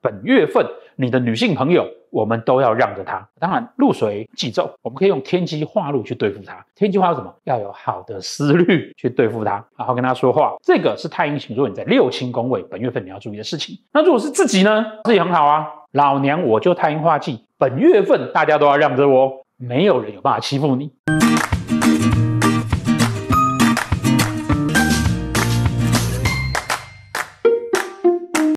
本月份你的女性朋友，我们都要让着她。当然，入水忌咒，我们可以用天机化禄去对付她。天机化什么？要有好的思虑去对付她，好好跟她说话。这个是太阴星，座你在六亲宫位，本月份你要注意的事情。那如果是自己呢？自己很好啊，老娘我就太阴化忌，本月份大家都要让着我，没有人有办法欺负你。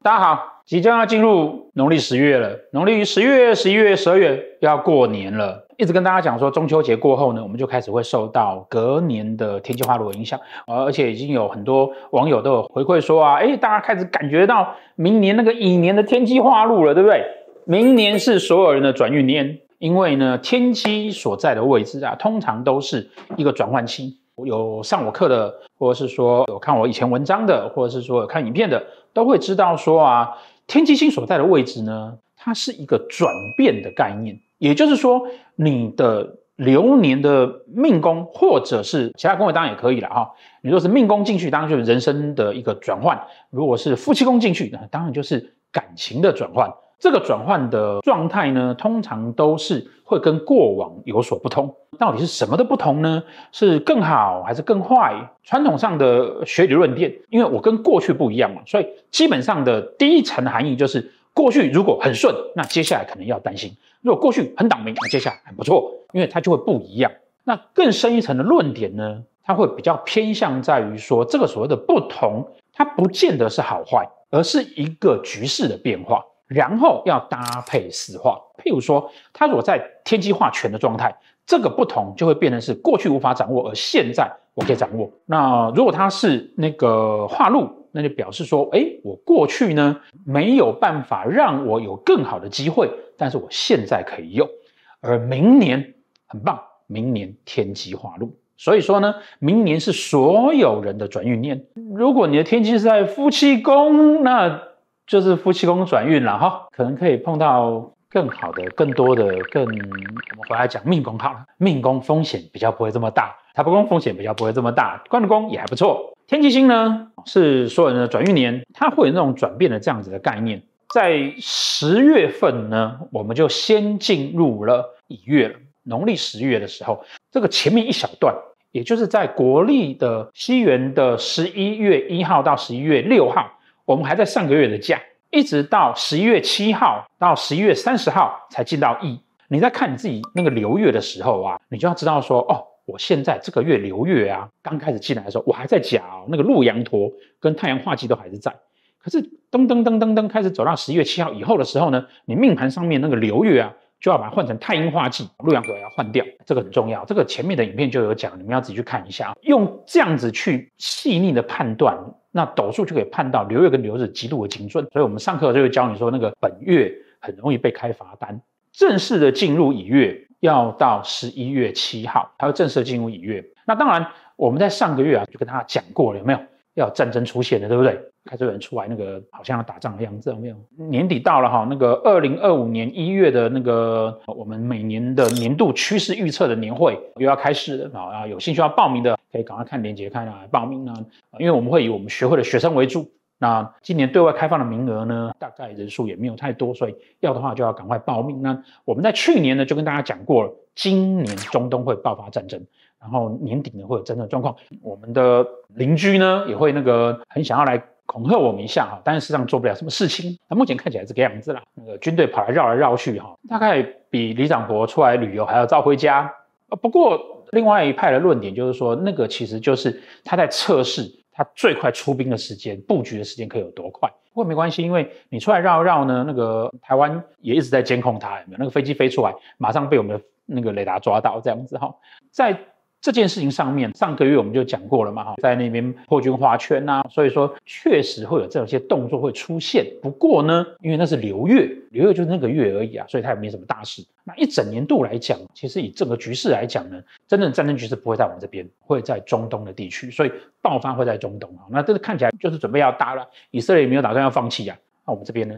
大家好，即将要进入农历十月了。农历十月、十一月、十二月要过年了。一直跟大家讲说，中秋节过后呢，我们就开始会受到隔年的天气化露影响。而且已经有很多网友都有回馈说啊，哎，大家开始感觉到明年那个乙年的天气化露了，对不对？明年是所有人的转运年，因为呢，天机所在的位置啊，通常都是一个转换期。有上我课的，或者是说有看我以前文章的，或者是说有看影片的，都会知道说啊，天机星所在的位置呢，它是一个转变的概念。也就是说，你的流年的命宫，或者是其他宫位，当然也可以了哈。你若是命宫进去，当然就是人生的一个转换；如果是夫妻宫进去，那当然就是感情的转换。这个转换的状态呢，通常都是会跟过往有所不同。到底是什么的不同呢？是更好还是更坏？传统上的学理论点，因为我跟过去不一样嘛，所以基本上的第一层含义就是：过去如果很顺，那接下来可能要担心；如果过去很倒霉，那接下来很不错，因为它就会不一样。那更深一层的论点呢，它会比较偏向在于说，这个所谓的不同，它不见得是好坏，而是一个局势的变化。然后要搭配四化，譬如说，它如果在天机化权的状态，这个不同就会变成是过去无法掌握，而现在我可以掌握。那如果它是那个化禄，那就表示说，哎，我过去呢没有办法让我有更好的机会，但是我现在可以用。而明年很棒，明年天机化禄，所以说呢，明年是所有人的转运年。如果你的天机是在夫妻宫，那就是夫妻宫转运了哈，可能可以碰到更好的、更多的、更我们回来讲命宫好了，命宫风险比较不会这么大，财帛宫风险比较不会这么大，官禄宫也还不错。天机星呢是所有人的转运年，它会有那种转变的这样子的概念。在十月份呢，我们就先进入了乙月了，农历十月的时候，这个前面一小段，也就是在国历的西元的十一月一号到十一月六号。我们还在上个月的假，一直到十一月七号到十一月三十号才进到 E。你在看你自己那个流月的时候啊，你就要知道说，哦，我现在这个月流月啊，刚开始进来的时候，我还在甲哦，那个陆羊驼跟太阳化忌都还是在。可是噔噔噔噔噔开始走到十一月七号以后的时候呢，你命盘上面那个流月啊，就要把它换成太阴化忌，陆羊驼要换掉，这个很重要。这个前面的影片就有讲，你们要自己去看一下，用这样子去细腻的判断。那斗数就可以判到流月跟流日极度的精准，所以我们上课就会教你说，那个本月很容易被开罚单。正式的进入乙月要到十一月七号，才会正式进入乙月。那当然，我们在上个月啊就跟大家讲过了，有没有？要战争出现了，对不对？开始有人出来，那个好像要打仗的样子，有没有？年底到了哈，那个二零二五年一月的那个我们每年的年度趋势预测的年会又要开始了啊！有兴趣要报名的，可以赶快看链接看啊，报名啊！因为我们会以我们学会的学生为主。那今年对外开放的名额呢，大概人数也没有太多，所以要的话就要赶快报名。那我们在去年呢就跟大家讲过了，今年中东会爆发战争。然后年底呢会有真正的状况，我们的邻居呢也会那个很想要来恐吓我们一下哈，但是实际上做不了什么事情。那目前看起来这个样子啦，那个军队跑来绕来绕去哈，大概比李长博出来旅游还要早回家。呃，不过另外一派的论点就是说，那个其实就是他在测试它最快出兵的时间、布局的时间可以有多快。不过没关系，因为你出来绕一绕呢，那个台湾也一直在监控它，有没有？那个飞机飞出来，马上被我们的那个雷达抓到，这样子哈，在。这件事情上面，上个月我们就讲过了嘛，哈，在那边破军花圈呐，所以说确实会有这些动作会出现。不过呢，因为那是流月，流月就是那个月而已啊，所以它也没什么大事。那一整年度来讲，其实以整个局势来讲呢，真正的战争局势不会在我们这边，会在中东的地区，所以爆发会在中东啊。那这个看起来就是准备要打了，以色列也没有打算要放弃啊。那我们这边呢，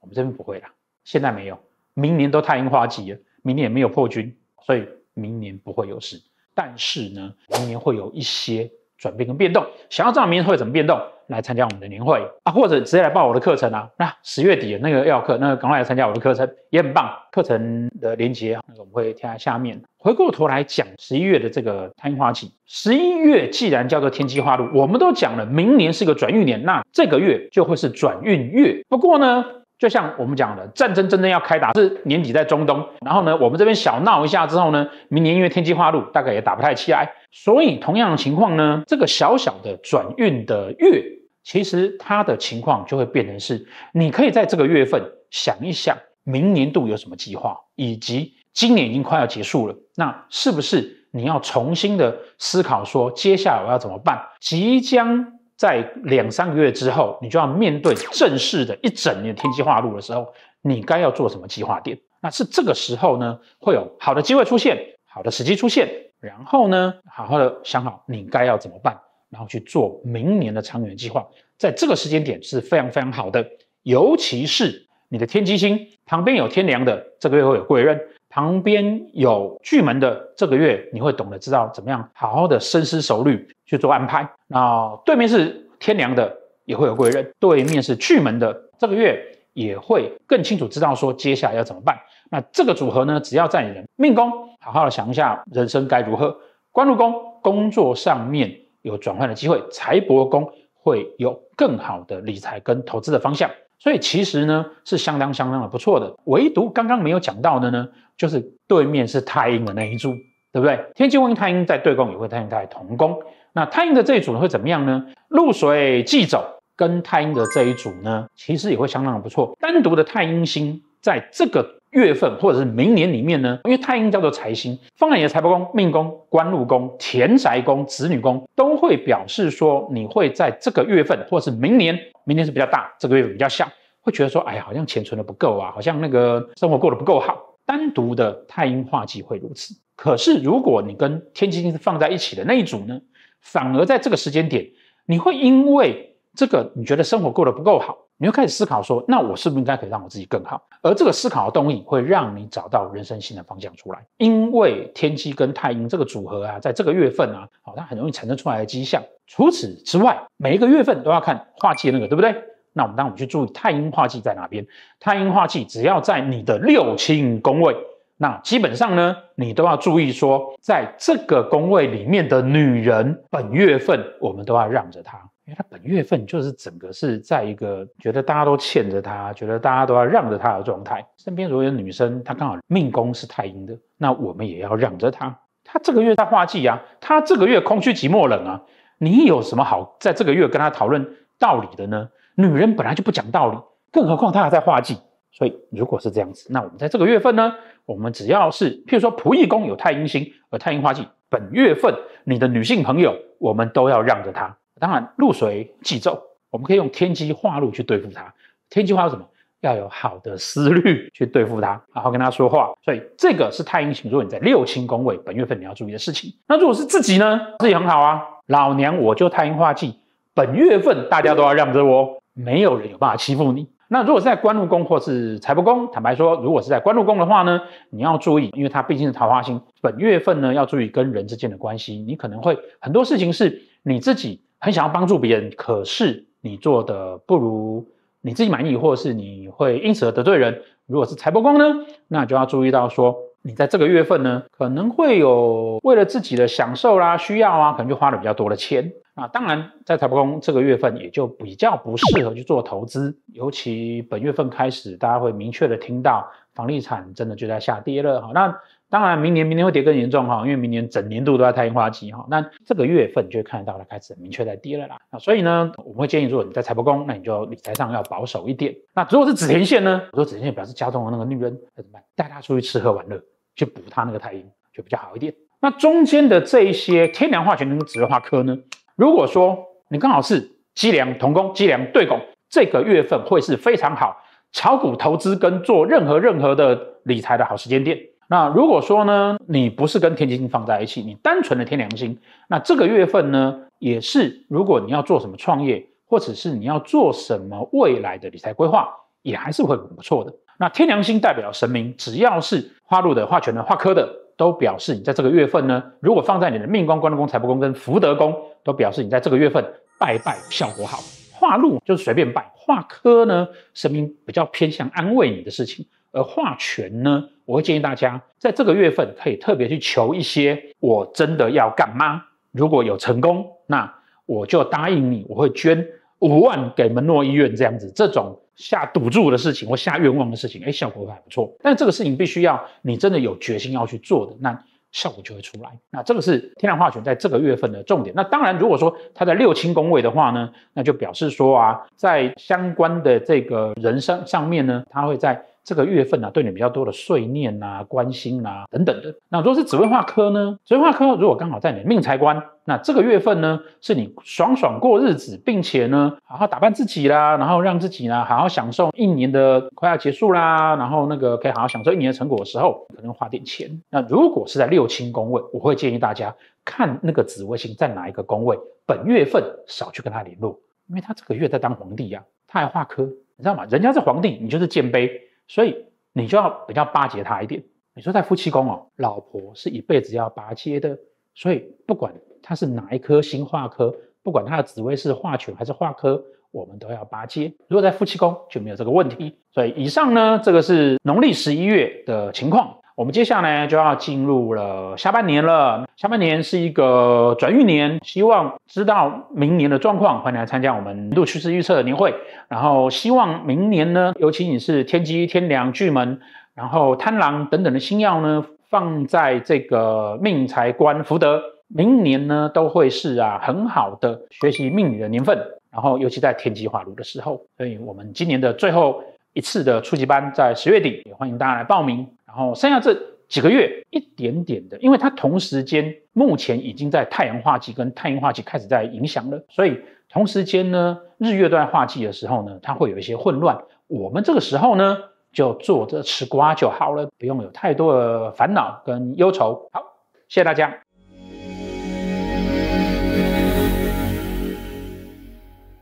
我们这边不会啦，现在没有，明年都太阴花季了，明年也没有破军，所以明年不会有事。但是呢，明年会有一些转变跟变动。想要知道明年会怎么变动，来参加我们的年会啊，或者直接来报我的课程啊。那十月底的那个要课，那个赶快来参加我的课程，也很棒。课程的链接那个我们会贴在下面。回过头来讲十一月的这个太阴花季，十一月既然叫做天机化禄，我们都讲了，明年是个转运年，那这个月就会是转运月。不过呢。就像我们讲的，战争真正要开打是年底在中东，然后呢，我们这边小闹一下之后呢，明年因为天气化路，大概也打不太起来。所以同样的情况呢，这个小小的转运的月，其实它的情况就会变成是，你可以在这个月份想一想，明年度有什么计划，以及今年已经快要结束了，那是不是你要重新的思考说，接下来我要怎么办？即将。在两三个月之后，你就要面对正式的一整年天气化路的时候，你该要做什么计划点？那是这个时候呢，会有好的机会出现，好的时机出现，然后呢，好好的想好你该要怎么办，然后去做明年的长远计划。在这个时间点是非常非常好的，尤其是你的天机星旁边有天梁的，这个月会有贵人。旁边有巨门的，这个月你会懂得知道怎么样好好的深思熟虑去做安排。那对面是天梁的，也会有贵人；对面是巨门的，这个月也会更清楚知道说接下来要怎么办。那这个组合呢，只要在你的命宫好好的想一下人生该如何。官禄宫工作上面有转换的机会，财帛宫会有更好的理财跟投资的方向。所以其实呢是相当相当的不错的，唯独刚刚没有讲到的呢，就是对面是太阴的那一柱，对不对？天机问太阴在对宫也会太阴在同宫，那太阴的这一组会怎么样呢？露水忌走跟太阴的这一组呢，其实也会相当的不错。单独的太阴星在这个月份或者是明年里面呢，因为太阴叫做财星，放在你的财帛宫、命宫、官禄宫、田宅宫、子女宫，都会表示说你会在这个月份或者是明年。明年是比较大，这个月比较小，会觉得说，哎呀，好像钱存的不够啊，好像那个生活过得不够好。单独的太阴化忌会如此，可是如果你跟天机星是放在一起的那一组呢，反而在这个时间点，你会因为这个你觉得生活过得不够好，你会开始思考说，那我是不是应该可以让我自己更好？而这个思考的动力会让你找到人生新的方向出来。因为天机跟太阴这个组合啊，在这个月份啊，好，它很容易产生出来的迹象。除此之外，每一个月份都要看化忌那个，对不对？那我们当我们去注意太阴化忌在哪边？太阴化忌只要在你的六亲宫位，那基本上呢，你都要注意说，在这个宫位里面的女人，本月份我们都要让着她，因为他本月份就是整个是在一个觉得大家都欠着他，觉得大家都要让着他的状态。身边如果有女生，她刚好命宫是太阴的，那我们也要让着她。她这个月在化忌啊，她这个月空虚寂寞冷啊。你有什么好在这个月跟她讨论道理的呢？女人本来就不讲道理，更何况她还在画技。所以如果是这样子，那我们在这个月份呢，我们只要是譬如说仆役宫有太阴星，而太阴化忌，本月份你的女性朋友，我们都要让着她。当然入水忌咒，我们可以用天机化禄去对付她。天机化是什么？要有好的思虑去对付她，好好跟他说话。所以这个是太阴星，如果你在六亲宫位，本月份你要注意的事情。那如果是自己呢？自己很好啊。老娘我就太阴化忌，本月份大家都要让着我，没有人有办法欺负你。那如果是在官禄宫或是财帛宫，坦白说，如果是在官禄宫的话呢，你要注意，因为它毕竟是桃花星，本月份呢要注意跟人之间的关系，你可能会很多事情是你自己很想要帮助别人，可是你做的不如你自己满意，或者是你会因此而得罪人。如果是财帛宫呢，那就要注意到说。你在这个月份呢，可能会有为了自己的享受啦、需要啊，可能就花了比较多的钱啊。当然，在财帛宫这个月份也就比较不适合去做投资，尤其本月份开始，大家会明确的听到房地产真的就在下跌了哈。那当然，明年明年会跌更严重哈，因为明年整年度都在太阴花期哈。那这个月份就会看得到它开始明确在跌了啦。那所以呢，我们会建议，如果你在财帛宫，那你就理财上要保守一点。那如果是紫田线呢？我说紫田线表示家中的那个女人，那怎么办？带她出去吃喝玩乐。去补他那个太阴就比较好一点。那中间的这一些天梁化权跟紫微化科呢？如果说你刚好是积梁同宫、积梁对拱，这个月份会是非常好炒股投资跟做任何任何的理财的好时间点。那如果说呢，你不是跟天机星放在一起，你单纯的天梁星，那这个月份呢，也是如果你要做什么创业，或者是你要做什么未来的理财规划，也还是会很不错的。那天梁星代表神明，只要是花禄的、化权的、化科的，都表示你在这个月份呢，如果放在你的命宫、官禄宫、财帛宫跟福德宫，都表示你在这个月份拜拜效果好。化禄就是随便拜，化科呢，神明比较偏向安慰你的事情，而化权呢，我会建议大家在这个月份可以特别去求一些我真的要干嘛。如果有成功，那我就答应你，我会捐五万给门诺医院这样子。这种下赌注的事情或下愿望的事情，哎，效果还不错。但这个事情必须要你真的有决心要去做的，那。效果就会出来。那这个是天然化权在这个月份的重点。那当然，如果说它在六亲宫位的话呢，那就表示说啊，在相关的这个人生上面呢，它会在。这个月份呢，对你比较多的碎念啊、关心啊等等的。那如果是紫微化科呢？紫微化科如果刚好在你的命财官，那这个月份呢，是你爽爽过日子，并且呢，好好打扮自己啦，然后让自己呢，好好享受一年的快要结束啦，然后那个可以好好享受一年的成果的时候，可能花点钱。那如果是在六亲宫位，我会建议大家看那个紫微星在哪一个宫位，本月份少去跟他联络，因为他这个月在当皇帝呀，他还化科，你知道吗？人家是皇帝，你就是贱卑。所以你就要比较巴结他一点。你说在夫妻宫哦，老婆是一辈子要巴结的。所以不管他是哪一颗星化科，不管他的紫微是化权还是化科，我们都要巴结。如果在夫妻宫就没有这个问题。所以以上呢，这个是农历十一月的情况。我们接下来就要进入了下半年了。下半年是一个转运年，希望知道明年的状况，欢迎来参加我们年度趋势预测的年会。然后希望明年呢，尤其你是天机、天梁、巨门，然后贪狼等等的星耀呢，放在这个命财官福德，明年呢都会是啊很好的学习命理的年份。然后尤其在天机化禄的时候，所以我们今年的最后一次的初级班在十月底，也欢迎大家来报名。然后剩下这几个月一点点的，因为它同时间目前已经在太阳化忌跟太阴化忌开始在影响了，所以同时间呢，日月都在化忌的时候呢，它会有一些混乱。我们这个时候呢，就坐着吃瓜就好了，不用有太多的烦恼跟忧愁。好，谢谢大家。